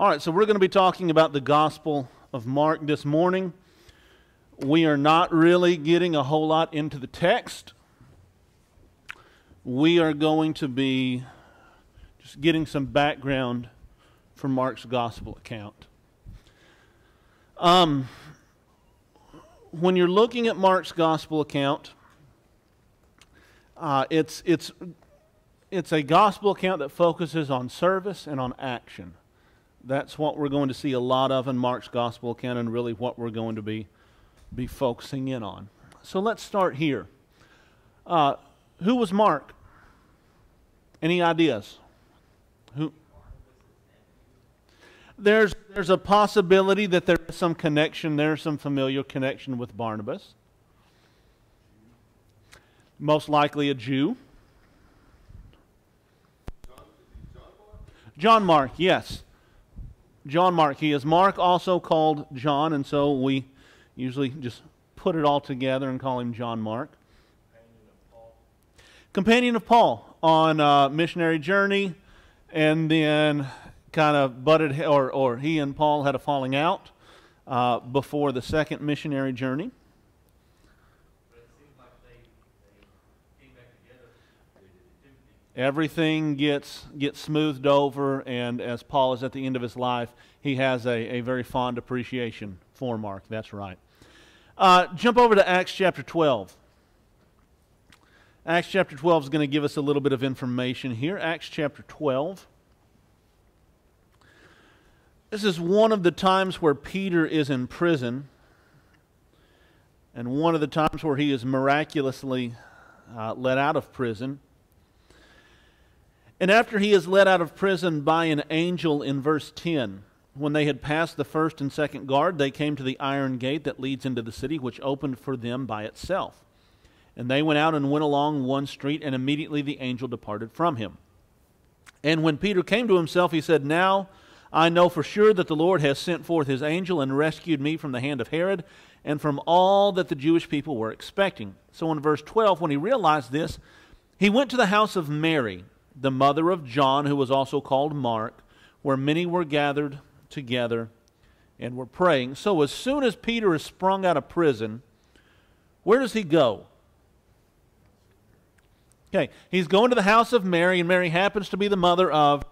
All right, so we're going to be talking about the Gospel of Mark this morning. We are not really getting a whole lot into the text. We are going to be just getting some background for Mark's Gospel account. Um, when you're looking at Mark's Gospel account, uh, it's, it's, it's a Gospel account that focuses on service and on action. That's what we're going to see a lot of in Mark's gospel account and really what we're going to be, be focusing in on. So let's start here. Uh, who was Mark? Any ideas? Who? There's, there's a possibility that there is some connection there's some familiar connection with Barnabas. Most likely a Jew. John Mark, yes. John Mark. He is Mark, also called John, and so we usually just put it all together and call him John Mark. Companion of Paul, on a missionary journey, and then kind of butted, or, or he and Paul had a falling out uh, before the second missionary journey. Everything gets, gets smoothed over, and as Paul is at the end of his life, he has a, a very fond appreciation for Mark. That's right. Uh, jump over to Acts chapter 12. Acts chapter 12 is going to give us a little bit of information here. Acts chapter 12. This is one of the times where Peter is in prison, and one of the times where he is miraculously uh, let out of prison. And after he is led out of prison by an angel in verse 10, when they had passed the first and second guard, they came to the iron gate that leads into the city, which opened for them by itself. And they went out and went along one street, and immediately the angel departed from him. And when Peter came to himself, he said, Now I know for sure that the Lord has sent forth his angel and rescued me from the hand of Herod and from all that the Jewish people were expecting. So in verse 12, when he realized this, he went to the house of Mary the mother of John, who was also called Mark, where many were gathered together and were praying. So as soon as Peter is sprung out of prison, where does he go? Okay, he's going to the house of Mary, and Mary happens to be the mother of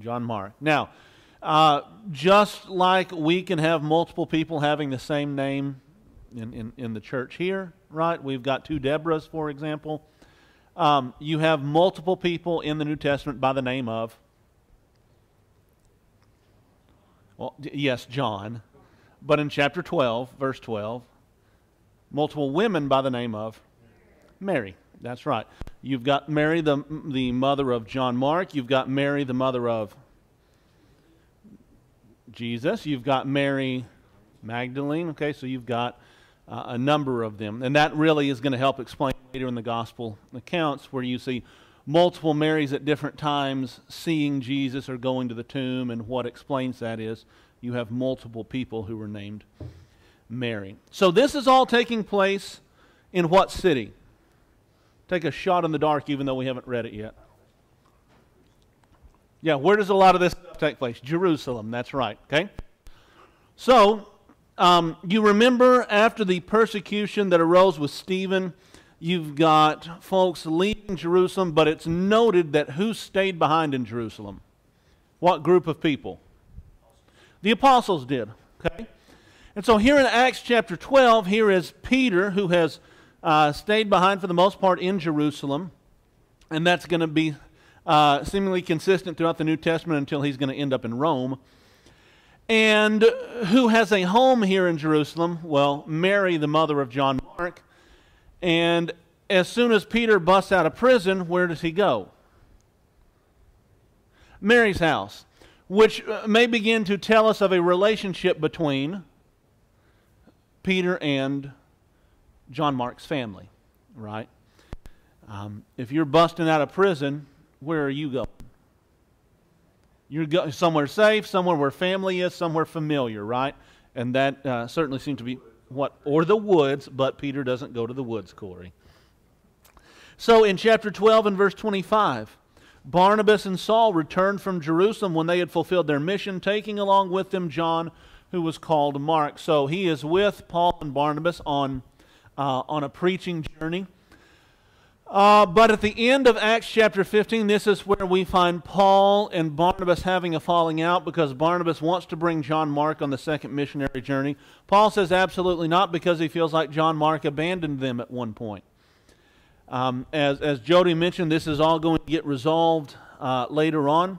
John Mark. Now, uh, just like we can have multiple people having the same name in, in, in the church here, right? We've got two Deborahs, for example. Um, you have multiple people in the New Testament by the name of, well, yes, John. But in chapter 12, verse 12, multiple women by the name of Mary. That's right. You've got Mary, the, the mother of John Mark. You've got Mary, the mother of Jesus. You've got Mary Magdalene. Okay, so you've got uh, a number of them. And that really is going to help explain later in the gospel accounts where you see multiple Marys at different times seeing Jesus or going to the tomb. And what explains that is you have multiple people who were named Mary. So this is all taking place in what city? Take a shot in the dark, even though we haven't read it yet. Yeah, where does a lot of this take place? Jerusalem, that's right, okay? So, um, you remember after the persecution that arose with Stephen, you've got folks leaving Jerusalem, but it's noted that who stayed behind in Jerusalem? What group of people? The apostles did. Okay? And so here in Acts chapter 12, here is Peter who has uh, stayed behind for the most part in Jerusalem, and that's going to be uh, seemingly consistent throughout the New Testament until he's going to end up in Rome and who has a home here in Jerusalem? Well, Mary, the mother of John Mark. And as soon as Peter busts out of prison, where does he go? Mary's house, which uh, may begin to tell us of a relationship between Peter and John Mark's family, right? Um, if you're busting out of prison, where are you going? You're go- somewhere safe, somewhere where family is, somewhere familiar, right? And that uh, certainly seems to be what, or the woods, but Peter doesn't go to the woods, Corey. So in chapter 12 and verse 25, Barnabas and Saul returned from Jerusalem when they had fulfilled their mission, taking along with them John, who was called Mark. So he is with Paul and Barnabas on, uh, on a preaching journey. Uh, but at the end of Acts chapter 15, this is where we find Paul and Barnabas having a falling out because Barnabas wants to bring John Mark on the second missionary journey. Paul says absolutely not because he feels like John Mark abandoned them at one point. Um, as, as Jody mentioned, this is all going to get resolved uh, later on.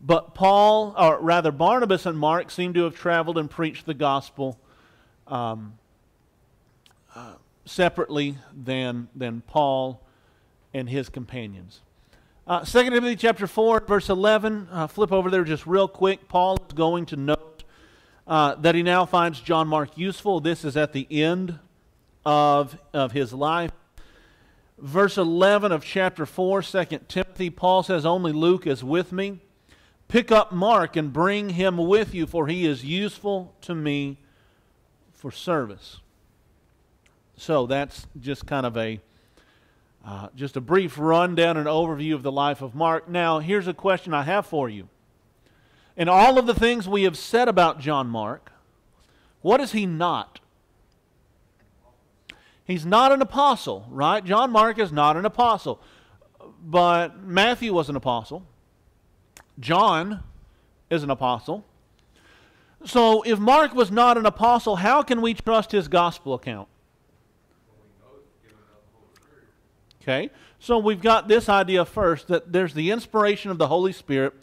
But Paul, or rather Barnabas and Mark, seem to have traveled and preached the gospel um, uh, separately than, than Paul and his companions. Uh, 2 Timothy chapter 4, verse 11. Uh, flip over there just real quick. Paul is going to note uh, that he now finds John Mark useful. This is at the end of, of his life. Verse 11 of chapter 4, 2 Timothy, Paul says, Only Luke is with me. Pick up Mark and bring him with you, for he is useful to me for service. So that's just kind of a uh, just a brief rundown and overview of the life of Mark. Now, here's a question I have for you. In all of the things we have said about John Mark, what is he not? He's not an apostle, right? John Mark is not an apostle. But Matthew was an apostle. John is an apostle. So if Mark was not an apostle, how can we trust his gospel account? Okay? So we've got this idea first that there's the inspiration of the Holy Spirit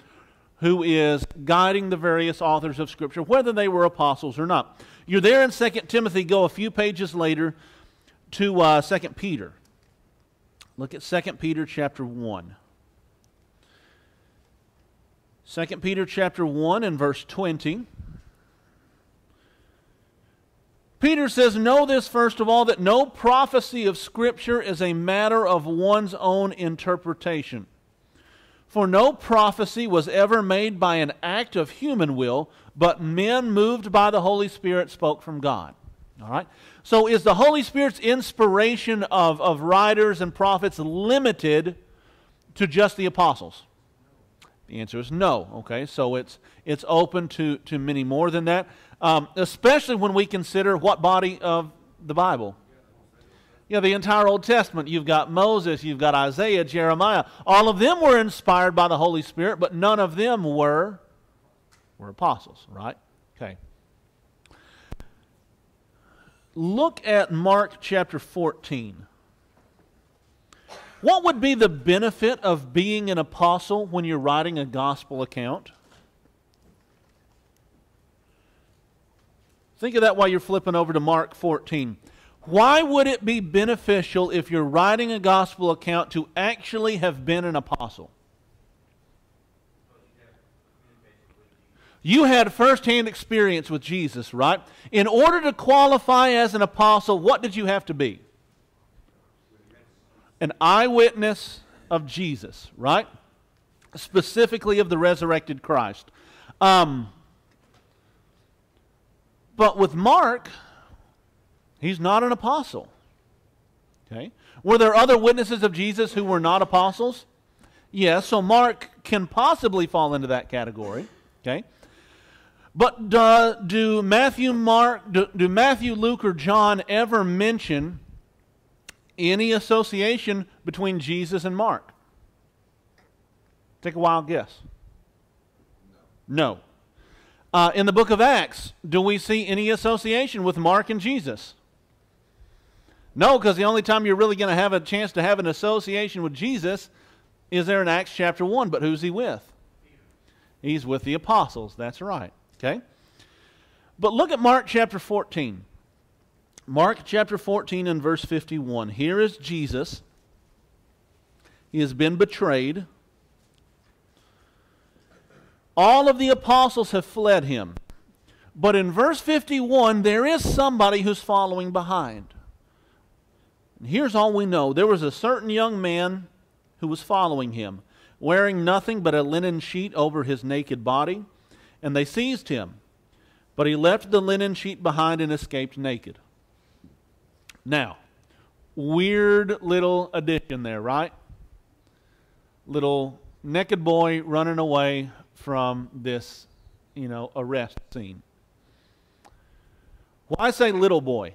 who is guiding the various authors of Scripture, whether they were apostles or not. You're there in 2 Timothy, go a few pages later to uh, 2 Peter. Look at 2 Peter chapter 1. 2 Peter chapter 1 and verse 20. Peter says, Know this first of all, that no prophecy of Scripture is a matter of one's own interpretation. For no prophecy was ever made by an act of human will, but men moved by the Holy Spirit spoke from God. All right? So is the Holy Spirit's inspiration of, of writers and prophets limited to just the apostles? The answer is no. Okay, so it's, it's open to, to many more than that um, especially when we consider what body of the Bible? Yeah, the entire Old Testament. You've got Moses, you've got Isaiah, Jeremiah. All of them were inspired by the Holy Spirit, but none of them were, were apostles, right? Okay. Look at Mark chapter 14. What would be the benefit of being an apostle when you're writing a gospel account? Think of that while you're flipping over to Mark 14. Why would it be beneficial if you're writing a gospel account to actually have been an apostle? You had firsthand experience with Jesus, right? In order to qualify as an apostle, what did you have to be? An eyewitness of Jesus, right? Specifically of the resurrected Christ. Um, but with Mark, he's not an apostle. Okay? Were there other witnesses of Jesus who were not apostles? Yes, so Mark can possibly fall into that category. Okay? But do, Matthew, Mark, do, do Matthew, Luke, or John ever mention any association between Jesus and Mark? Take a wild guess. No. no. Uh, in the book of Acts, do we see any association with Mark and Jesus? No, because the only time you're really going to have a chance to have an association with Jesus is there in Acts chapter 1. But who's he with? He's with the apostles. That's right. Okay? But look at Mark chapter 14. Mark chapter 14 and verse 51. Here is Jesus. He has been betrayed. All of the apostles have fled him. But in verse 51, there is somebody who's following behind. And here's all we know there was a certain young man who was following him, wearing nothing but a linen sheet over his naked body, and they seized him. But he left the linen sheet behind and escaped naked. Now, weird little addition there, right? Little naked boy running away from this, you know, arrest scene. Why say little boy?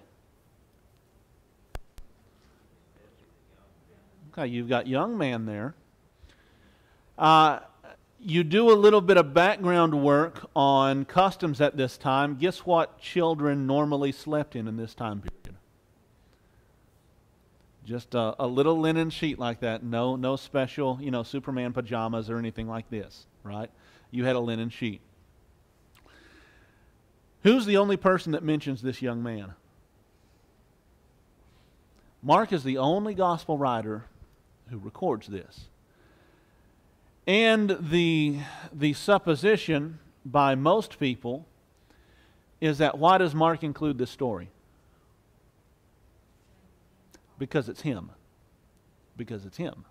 Okay, you've got young man there. Uh, you do a little bit of background work on customs at this time. Guess what children normally slept in in this time period? Just a, a, little linen sheet like that. No, no special, you know, Superman pajamas or anything like this, right? You had a linen sheet. Who's the only person that mentions this young man? Mark is the only gospel writer who records this. And the, the supposition by most people is that why does Mark include this story? Because it's him. Because it's him.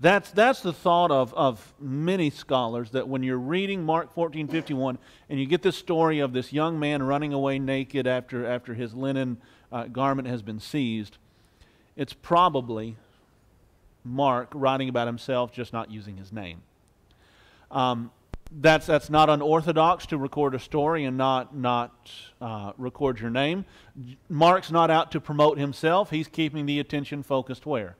That's, that's the thought of, of many scholars that when you're reading Mark 14 51 and you get this story of this young man running away naked after, after his linen uh, garment has been seized, it's probably Mark writing about himself, just not using his name. Um, that's, that's not unorthodox to record a story and not, not uh, record your name. Mark's not out to promote himself. He's keeping the attention focused where?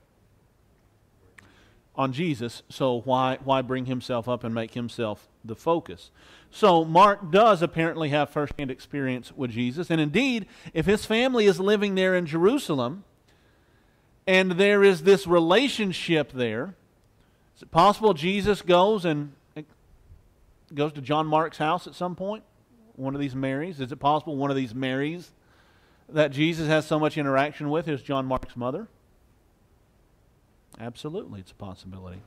On Jesus. So why, why bring himself up and make himself the focus? So Mark does apparently have firsthand experience with Jesus. And indeed, if his family is living there in Jerusalem, and there is this relationship there. Is it possible Jesus goes and goes to John Mark's house at some point? One of these Marys? Is it possible one of these Marys that Jesus has so much interaction with is John Mark's mother? Absolutely, it's a possibility.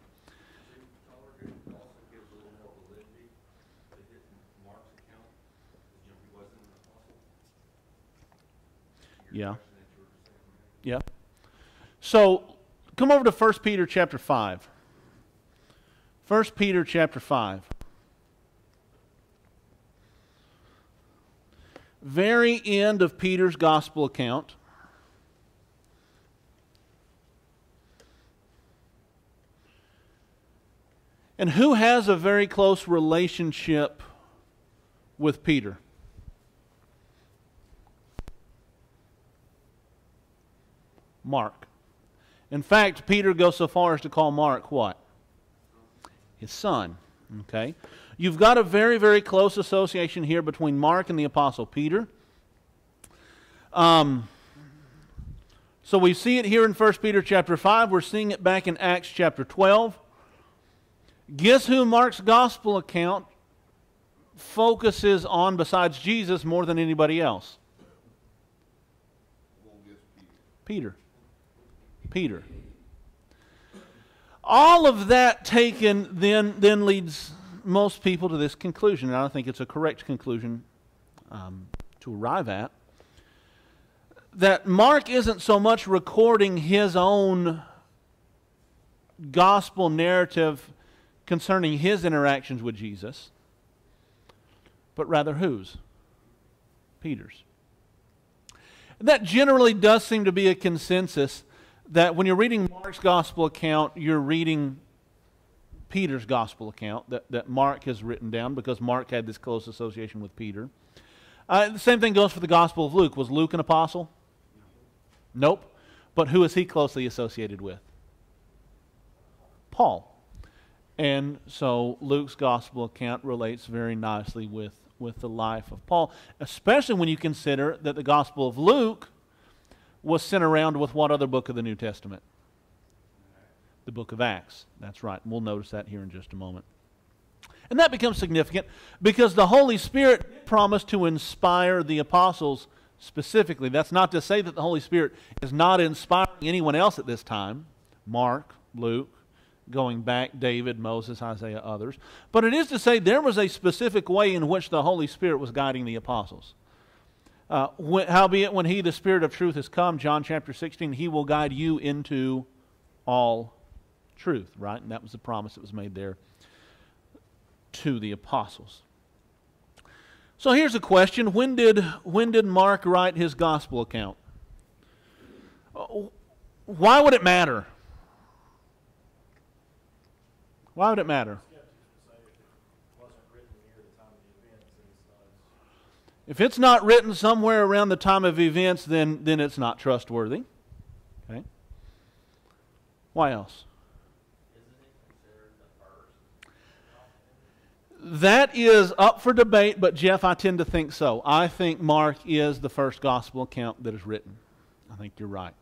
Yeah. Yeah. So come over to 1 Peter chapter 5. 1 Peter chapter 5. Very end of Peter's gospel account. And who has a very close relationship with Peter? Mark. In fact, Peter goes so far as to call Mark what? His son. Okay? You've got a very, very close association here between Mark and the Apostle Peter. Um, so we see it here in 1 Peter chapter 5. We're seeing it back in Acts chapter 12. Guess who Mark's gospel account focuses on besides Jesus more than anybody else? Peter. Peter. All of that taken then, then leads most people to this conclusion, and I think it's a correct conclusion um, to arrive at, that Mark isn't so much recording his own gospel narrative concerning his interactions with Jesus, but rather whose? Peter's. That generally does seem to be a consensus that when you're reading Mark's gospel account, you're reading Peter's gospel account that, that Mark has written down because Mark had this close association with Peter. Uh, the same thing goes for the gospel of Luke. Was Luke an apostle? Nope. But who is he closely associated with? Paul. And so Luke's gospel account relates very nicely with, with the life of Paul, especially when you consider that the gospel of Luke was sent around with what other book of the New Testament? The book of Acts. That's right. We'll notice that here in just a moment. And that becomes significant because the Holy Spirit promised to inspire the apostles specifically. That's not to say that the Holy Spirit is not inspiring anyone else at this time Mark, Luke, going back, David, Moses, Isaiah, others. But it is to say there was a specific way in which the Holy Spirit was guiding the apostles. Uh, when, howbeit, when he, the Spirit of truth, has come, John chapter 16, he will guide you into all truth, right? And that was the promise that was made there to the apostles. So here's a question when did, when did Mark write his gospel account? Why would it matter? Why would it matter? If it's not written somewhere around the time of events, then, then it's not trustworthy. Okay? Why else? That is up for debate, but Jeff, I tend to think so. I think Mark is the first gospel account that is written. I think you're right.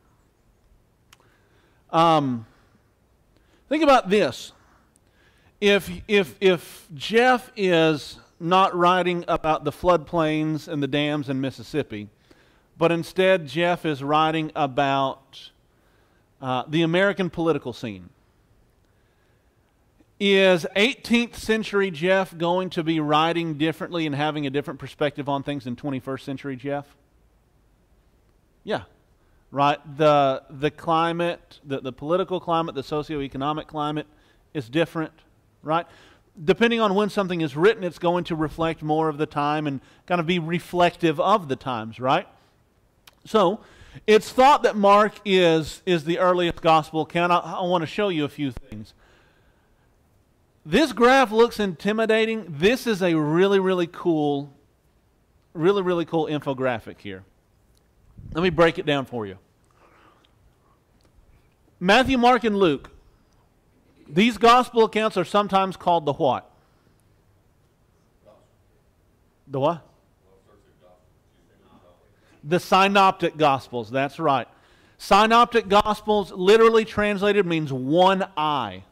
Um, think about this. If, if, if Jeff is not writing about the floodplains and the dams in Mississippi, but instead Jeff is writing about uh, the American political scene. Is 18th century Jeff going to be writing differently and having a different perspective on things than 21st century Jeff? Yeah. Right? The, the climate, the, the political climate, the socioeconomic climate is different, right? depending on when something is written, it's going to reflect more of the time and kind of be reflective of the times, right? So, it's thought that Mark is, is the earliest gospel account. I, I want to show you a few things. This graph looks intimidating. This is a really, really cool, really, really cool infographic here. Let me break it down for you. Matthew, Mark, and Luke these gospel accounts are sometimes called the what? The what? The synoptic gospels, that's right. Synoptic gospels, literally translated, means one eye.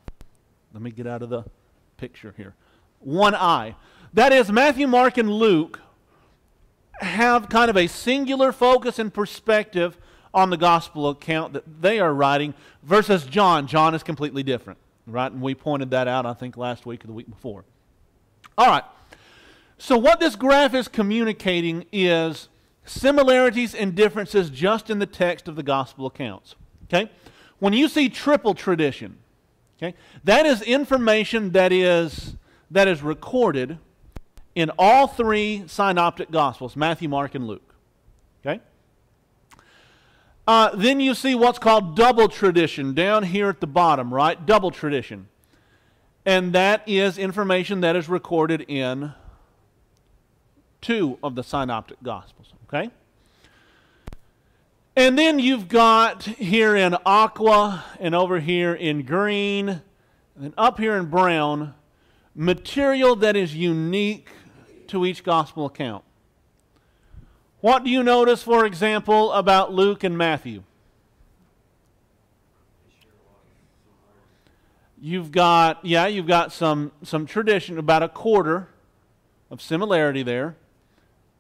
Let me get out of the picture here. One eye. That is, Matthew, Mark, and Luke have kind of a singular focus and perspective on the gospel account that they are writing versus John. John is completely different right? And we pointed that out, I think, last week or the week before. All right. So, what this graph is communicating is similarities and differences just in the text of the gospel accounts. Okay? When you see triple tradition, okay, that is information that is, that is recorded in all three synoptic gospels Matthew, Mark, and Luke. Okay? Uh, then you see what's called double tradition down here at the bottom, right? Double tradition. And that is information that is recorded in two of the synoptic gospels, okay? And then you've got here in aqua and over here in green and up here in brown material that is unique to each gospel account. What do you notice, for example, about Luke and Matthew? You've got, yeah, you've got some, some tradition, about a quarter of similarity there.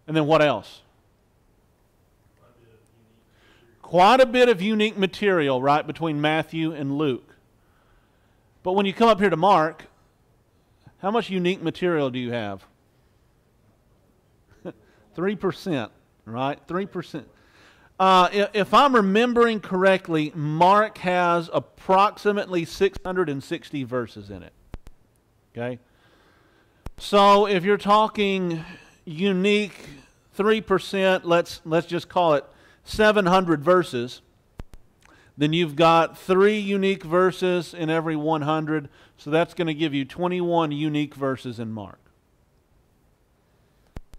And then what else? Quite a bit of unique material, right, between Matthew and Luke. But when you come up here to Mark, how much unique material do you have? 3% right? 3%. Uh, if I'm remembering correctly, Mark has approximately 660 verses in it. Okay? So if you're talking unique 3%, let's, let's just call it 700 verses, then you've got three unique verses in every 100. So that's going to give you 21 unique verses in Mark.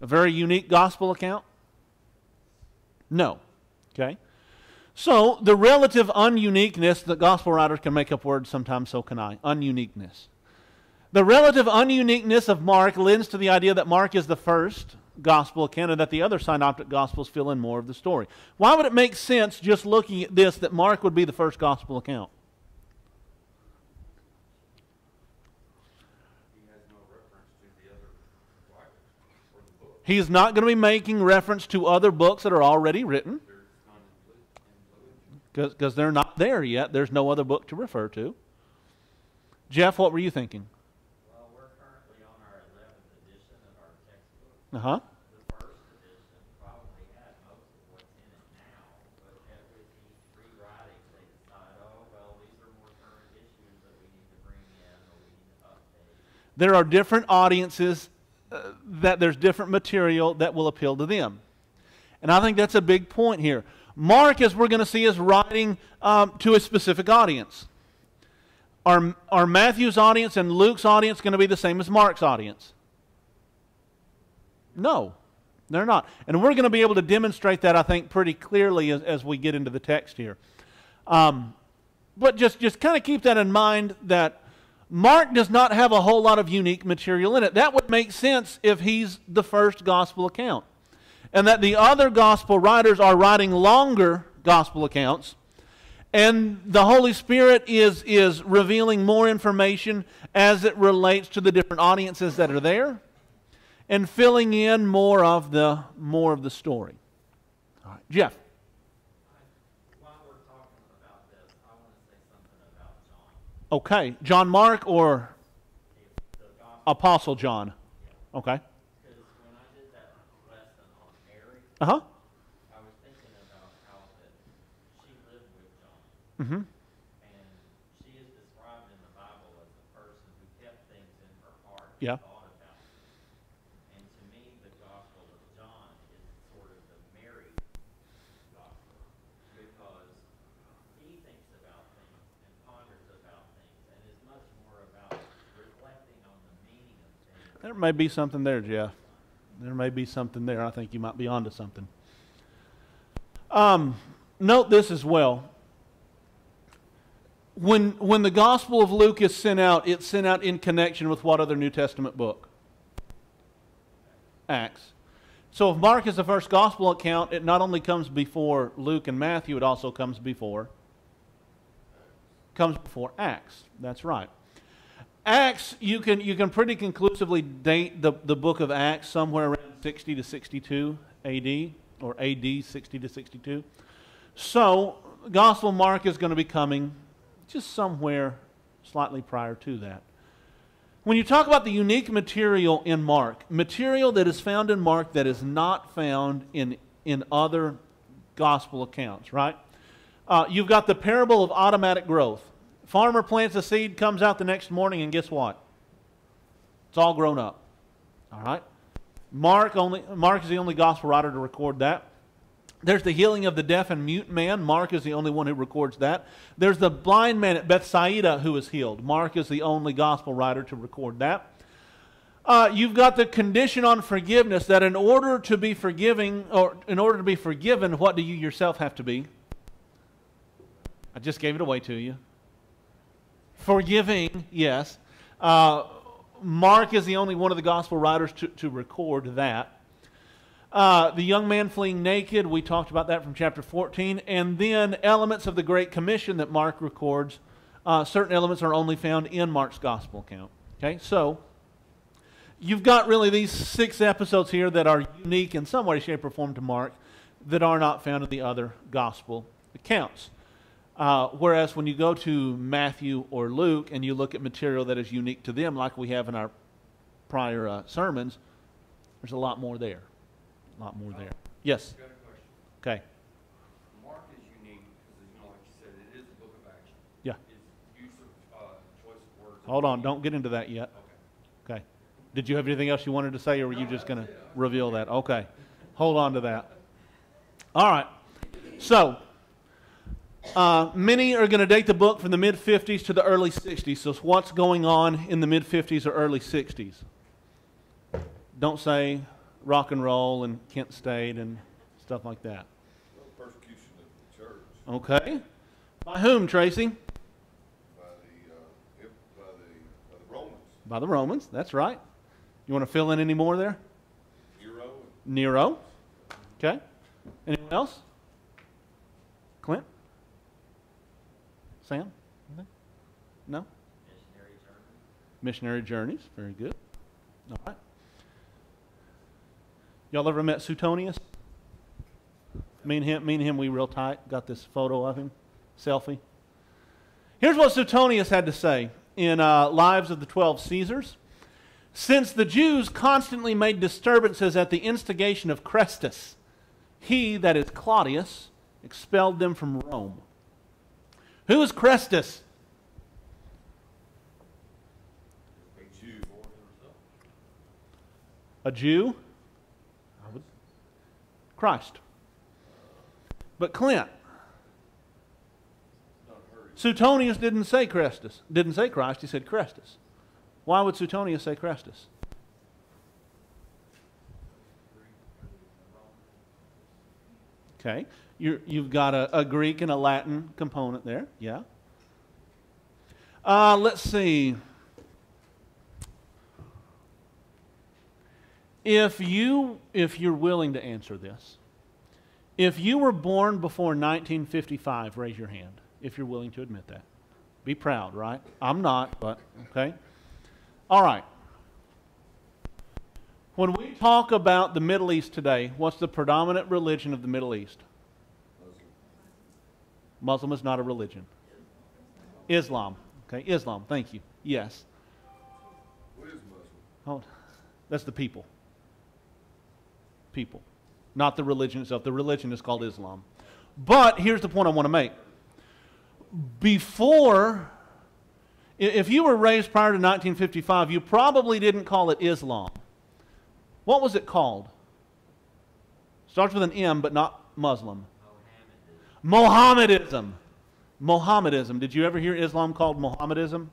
A very unique gospel account? No. Okay? So, the relative ununiqueness that gospel writers can make up words sometimes, so can I. Ununiqueness. The relative ununiqueness of Mark lends to the idea that Mark is the first gospel account and that the other synoptic gospels fill in more of the story. Why would it make sense, just looking at this, that Mark would be the first gospel account? He's not going to be making reference to other books that are already written because they're not there yet. There's no other book to refer to. Jeff, what were you thinking? Well, we're currently on our 11th edition of our textbook. Uh huh. The first edition probably had most of what's in it now, but with each rewriting, they decide, oh, well, these are more current issues that we need to bring in or we need to update. There are different audiences that there's different material that will appeal to them. And I think that's a big point here. Mark, as we're going to see, is writing um, to a specific audience. Are, are Matthew's audience and Luke's audience going to be the same as Mark's audience? No, they're not. And we're going to be able to demonstrate that, I think, pretty clearly as, as we get into the text here. Um, but just, just kind of keep that in mind that Mark does not have a whole lot of unique material in it. That would make sense if he's the first gospel account. And that the other gospel writers are writing longer gospel accounts. And the Holy Spirit is, is revealing more information as it relates to the different audiences that are there and filling in more of the, more of the story. All right, Jeff. While we're talking about this, I want to say something about John. Okay, John Mark or Apostle John? Okay. because when I did that lesson on Mary, Uh huh. I was thinking about how that she lived with John. Mm-hmm. And she is described in the Bible as a person who kept things in her heart Yeah. and thought about them. And to me, the Gospel of John is sort of the Mary Gospel because he thinks about things and ponders about things and is much more about reflecting on the meaning of things. There may be something there, Jeff. There may be something there. I think you might be onto something. Um, note this as well. When, when the Gospel of Luke is sent out, it's sent out in connection with what other New Testament book? Acts. So if Mark is the first Gospel account, it not only comes before Luke and Matthew, it also comes before comes before Acts. That's right. Acts, you can, you can pretty conclusively date the, the book of Acts somewhere around 60 to 62 AD, or AD 60 to 62. So, Gospel Mark is going to be coming just somewhere slightly prior to that. When you talk about the unique material in Mark, material that is found in Mark that is not found in, in other gospel accounts, right? Uh, you've got the parable of automatic growth. Farmer plants a seed, comes out the next morning, and guess what? It's all grown up. All right? Mark, only, Mark is the only gospel writer to record that. There's the healing of the deaf and mute man. Mark is the only one who records that. There's the blind man at Bethsaida who is healed. Mark is the only gospel writer to record that. Uh, you've got the condition on forgiveness that in order to be forgiving, or in order to be forgiven, what do you yourself have to be? I just gave it away to you. Forgiving, yes. Uh, Mark is the only one of the gospel writers to, to record that. Uh, the young man fleeing naked, we talked about that from chapter 14. And then elements of the Great Commission that Mark records. Uh, certain elements are only found in Mark's gospel account. Okay, so you've got really these six episodes here that are unique in some way, shape, or form to Mark that are not found in the other gospel accounts. Uh, whereas when you go to Matthew or Luke and you look at material that is unique to them, like we have in our prior uh, sermons, there's a lot more there. A lot more there. Yes. Got a question. Okay. Mark is unique because, you know, like you said, it is a book of action. Yeah. It's use of, uh, choice of words. Hold on. Don't get into that yet. Okay. Okay. Did you have anything else you wanted to say, or were you just going to reveal that? Okay. Hold on to that. All right. So, uh, many are going to date the book from the mid 50s to the early 60s. So, what's going on in the mid 50s or early 60s? Don't say rock and roll and Kent State and stuff like that. persecution of the church Okay. By whom, Tracy? by the, uh, by the, by the Romans, By the Romans. That's right. You want to fill in any more there? Nero Nero. Okay. Anyone else? Clint? Sam? Anything? No? Missionary journey. Missionary journeys. Very good. All right. Y'all ever met Suetonius? Me and him, me and him, we real tight. Got this photo of him, selfie. Here's what Suetonius had to say in uh, Lives of the Twelve Caesars. Since the Jews constantly made disturbances at the instigation of Chrestus, he, that is Claudius, expelled them from Rome. Who is Chrestus? a Jew. A Jew? Christ. But Clint, Suetonius didn't say Christus, didn't say Christ, he said Christus. Why would Suetonius say Christus? Okay, you you've got a, a Greek and a Latin component there, yeah. Uh, let's see. If you if you're willing to answer this, if you were born before 1955, raise your hand if you're willing to admit that. Be proud, right? I'm not, but okay. All right. When we talk about the Middle East today, what's the predominant religion of the Middle East? Muslim is not a religion. Islam. Okay, Islam. Thank you. Yes. What is Muslim? Oh, that's the people. People, not the religion itself. The religion is called Islam. But here's the point I want to make. Before, if you were raised prior to 1955, you probably didn't call it Islam. What was it called? Starts with an M, but not Muslim. Mohammedism. Mohammedism. Did you ever hear Islam called Mohammedism?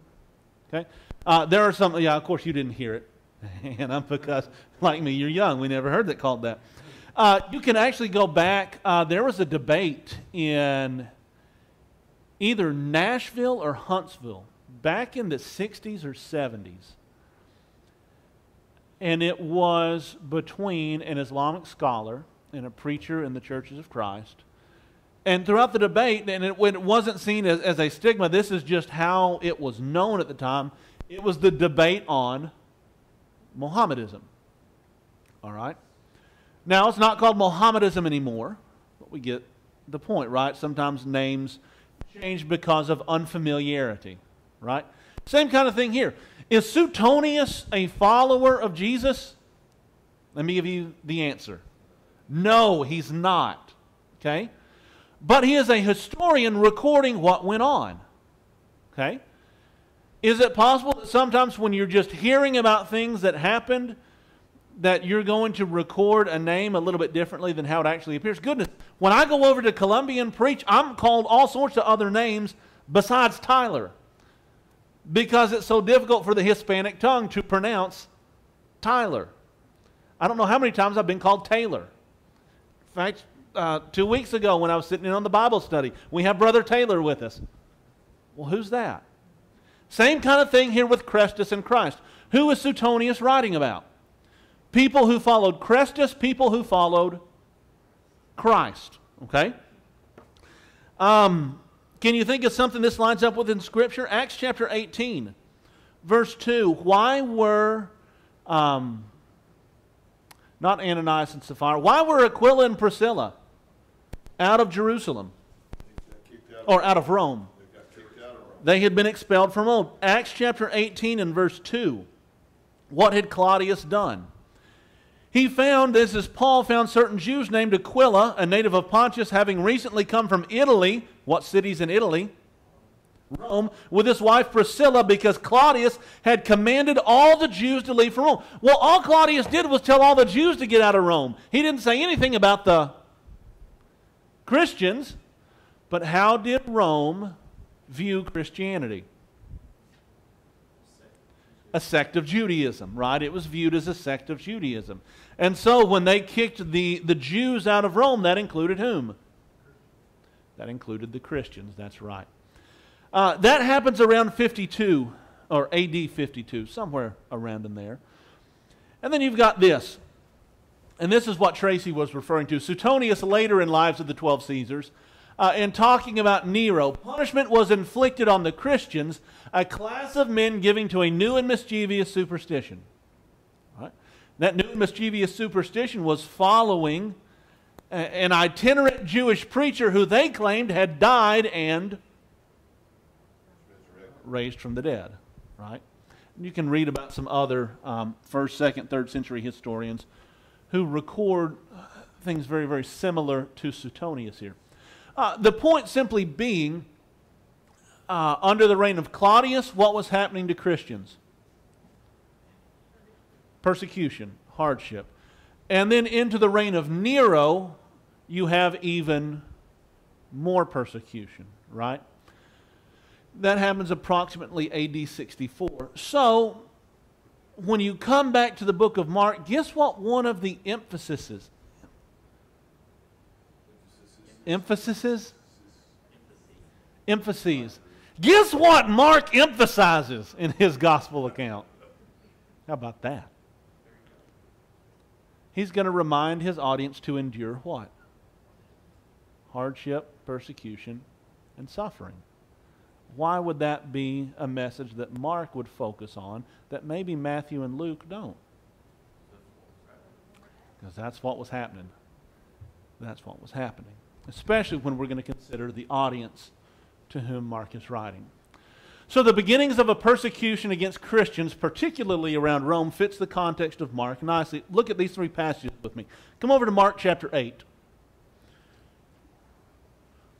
Okay. Uh, there are some, yeah, of course you didn't hear it. and I'm because, like me, you're young. We never heard it called that. Uh, you can actually go back. Uh, there was a debate in either Nashville or Huntsville back in the 60s or 70s. And it was between an Islamic scholar and a preacher in the churches of Christ. And throughout the debate, and it, when it wasn't seen as, as a stigma, this is just how it was known at the time. It was the debate on Mohammedism. All right? Now, it's not called Mohammedism anymore, but we get the point, right? Sometimes names change because of unfamiliarity, right? Same kind of thing here. Is Suetonius a follower of Jesus? Let me give you the answer. No, he's not. Okay? But he is a historian recording what went on. Okay? Is it possible that sometimes when you're just hearing about things that happened, that you're going to record a name a little bit differently than how it actually appears? Goodness, when I go over to Colombia and preach, I'm called all sorts of other names besides Tyler because it's so difficult for the Hispanic tongue to pronounce Tyler. I don't know how many times I've been called Taylor. In fact, uh, two weeks ago when I was sitting in on the Bible study, we have Brother Taylor with us. Well, who's that? Same kind of thing here with Chrestus and Christ. Who is Suetonius writing about? People who followed Chrestus, people who followed Christ. Okay? Um, can you think of something this lines up with in Scripture? Acts chapter 18, verse 2. Why were, um, not Ananias and Sapphira, why were Aquila and Priscilla out of Jerusalem They got kicked out, or out of Rome? they out of Rome. They had been expelled from Rome. Acts chapter 18 and verse 2. What had Claudius done? He found, this is Paul found certain Jews named Aquila, a native of Pontus, having recently come from Italy. What cities in Italy? Rome, with his wife Priscilla, because Claudius had commanded all the Jews to leave from Rome. Well, all Claudius did was tell all the Jews to get out of Rome. He didn't say anything about the Christians. But how did Rome view Christianity? A sect of Judaism, right? It was viewed as a sect of Judaism. And so when they kicked the, the Jews out of Rome, that included whom? That included the Christians, that's right. Uh, that happens around 52, or AD 52, somewhere around in there. And then you've got this. And this is what Tracy was referring to. Suetonius later in Lives of the Twelve Caesars, uh, in talking about Nero, punishment was inflicted on the Christians, a class of men giving to a new and mischievous superstition. Right? That new and mischievous superstition was following a- an itinerant Jewish preacher who they claimed had died and raised from the dead. Right? And you can read about some other um, first, second, third century historians who record things very, very similar to Suetonius here. Uh, the point simply being, uh, under the reign of Claudius, what was happening to Christians? Persecution, hardship. And then into the reign of Nero, you have even more persecution, right? That happens approximately AD 64. So, when you come back to the book of Mark, guess what one of the emphases is? Emphases? Emphases. Guess what Mark emphasizes in his gospel account? How about that? He's going to remind his audience to endure what? Hardship, persecution, and suffering. Why would that be a message that Mark would focus on that maybe Matthew and Luke don't? Because that's what was happening. That's what was happening. Especially when we're going to consider the audience to whom Mark is writing. So, the beginnings of a persecution against Christians, particularly around Rome, fits the context of Mark nicely. Look at these three passages with me. Come over to Mark chapter 8.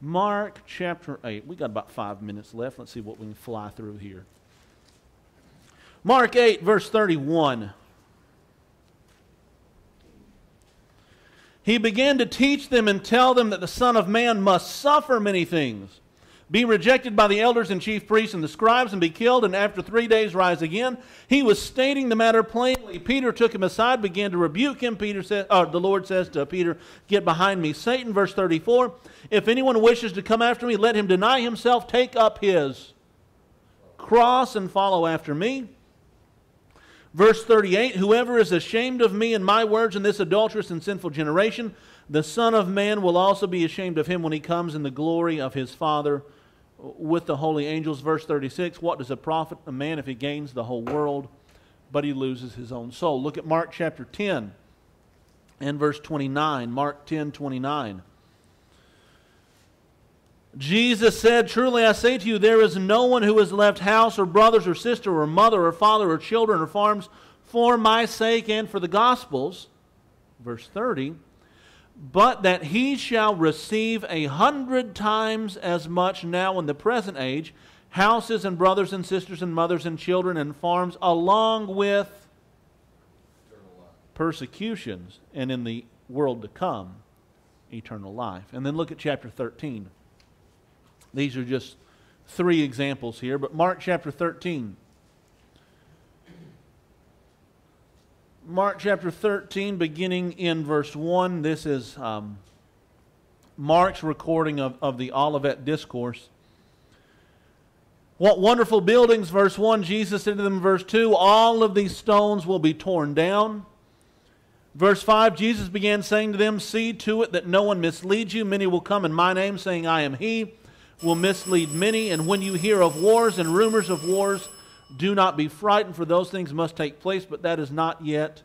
Mark chapter 8. We got about five minutes left. Let's see what we can fly through here. Mark 8, verse 31. He began to teach them and tell them that the Son of Man must suffer many things be rejected by the elders and chief priests and the scribes and be killed and after three days rise again. He was stating the matter plainly. Peter took him aside began to rebuke him. Peter said uh, the lord says to peter get behind me satan. Verse 34 if anyone wishes to come after me let him deny himself take up his cross and follow after me. Verse 38 whoever is ashamed of me and my words in this adulterous and sinful generation the son of man will also be ashamed of him when he comes in the glory of his father with the holy angels. Verse 36 What does it profit a man if he gains the whole world, but he loses his own soul? Look at Mark chapter 10 and verse 29. Mark 10 29. Jesus said, Truly I say to you, there is no one who has left house or brothers or sister or mother or father or children or farms for my sake and for the gospel's. Verse 30 but that he shall receive a hundred times as much now in the present age houses and brothers and sisters and mothers and children and farms, along with persecutions, and in the world to come, eternal life. And then look at chapter 13. These are just three examples here, but Mark chapter 13. Mark chapter 13, beginning in verse 1. This is um, Mark's recording of, of the Olivet Discourse. What wonderful buildings, verse 1. Jesus said to them, verse 2, All of these stones will be torn down. Verse 5, Jesus began saying to them, See to it that no one misleads you. Many will come in my name, saying, I am he, will mislead many. And when you hear of wars and rumors of wars, do not be frightened, for those things must take place, but that is not yet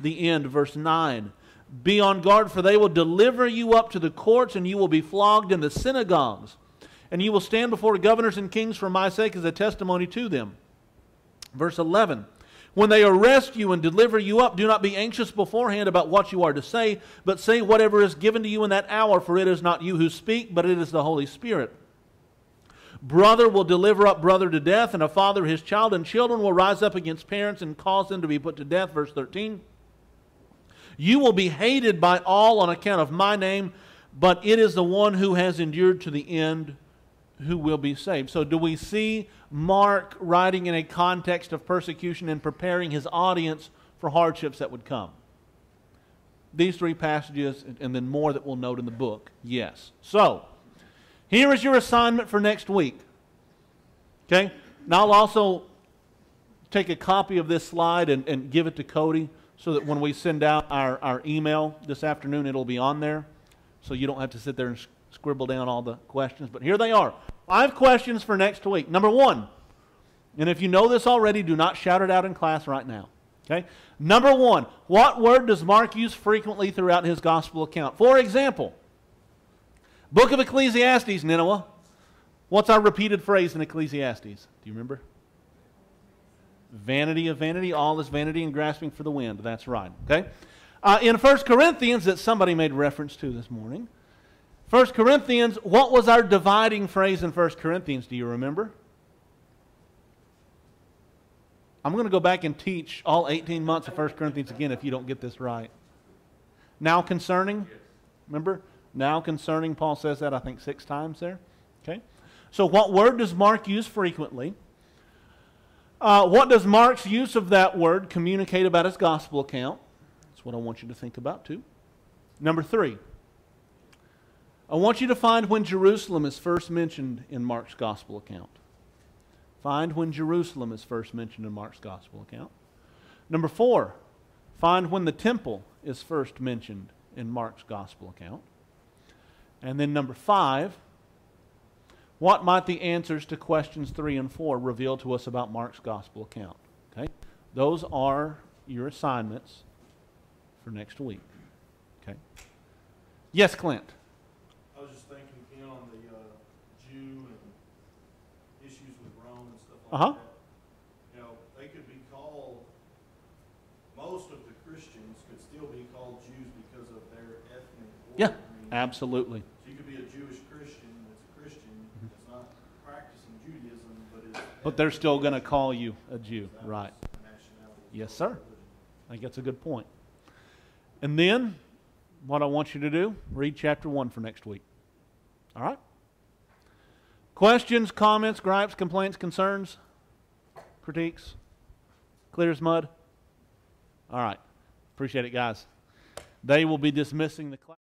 the end. Verse 9 Be on guard, for they will deliver you up to the courts, and you will be flogged in the synagogues. And you will stand before governors and kings for my sake as a testimony to them. Verse 11 When they arrest you and deliver you up, do not be anxious beforehand about what you are to say, but say whatever is given to you in that hour, for it is not you who speak, but it is the Holy Spirit. Brother will deliver up brother to death, and a father his child, and children will rise up against parents and cause them to be put to death. Verse 13. You will be hated by all on account of my name, but it is the one who has endured to the end who will be saved. So, do we see Mark writing in a context of persecution and preparing his audience for hardships that would come? These three passages, and then more that we'll note in the book, yes. So, here is your assignment for next week. Okay? Now I'll also take a copy of this slide and, and give it to Cody so that when we send out our, our email this afternoon, it'll be on there. So you don't have to sit there and scribble down all the questions. But here they are. Five questions for next week. Number one, and if you know this already, do not shout it out in class right now. Okay? Number one, what word does Mark use frequently throughout his gospel account? For example, Book of Ecclesiastes, Nineveh. What's our repeated phrase in Ecclesiastes? Do you remember? Vanity of vanity, all is vanity and grasping for the wind. That's right. Okay? Uh, in 1 Corinthians, that somebody made reference to this morning, 1 Corinthians, what was our dividing phrase in 1 Corinthians? Do you remember? I'm going to go back and teach all 18 months of 1 Corinthians again if you don't get this right. Now concerning, remember? Now concerning, Paul says that I think six times there. Okay? So, what word does Mark use frequently? Uh, what does Mark's use of that word communicate about his gospel account? That's what I want you to think about, too. Number three, I want you to find when Jerusalem is first mentioned in Mark's gospel account. Find when Jerusalem is first mentioned in Mark's gospel account. Number four, find when the temple is first mentioned in Mark's gospel account. And then number five, what might the answers to questions three and four reveal to us about Mark's gospel account? Okay? Those are your assignments for next week. Okay? Yes, Clint. I was just thinking, Ken, on the, uh, Jew and issues with Rome and stuff like Uh-huh. that. You know, they could be called, most of the Christians could still be called Jews because of their ethnic Yeah, origin. Mean, absolutely. So you could be a Jewish Christian that's a Christian, that's not practicing Judaism, but they're still going to call you a Jew, right? Yes, sir. I think that's a good point. And then, what I want you to do, read chapter 1 for next week. All right? Questions, comments, gripes, complaints, concerns, critiques? Clear as mud? All right. Appreciate it, guys. They will be dismissing the class.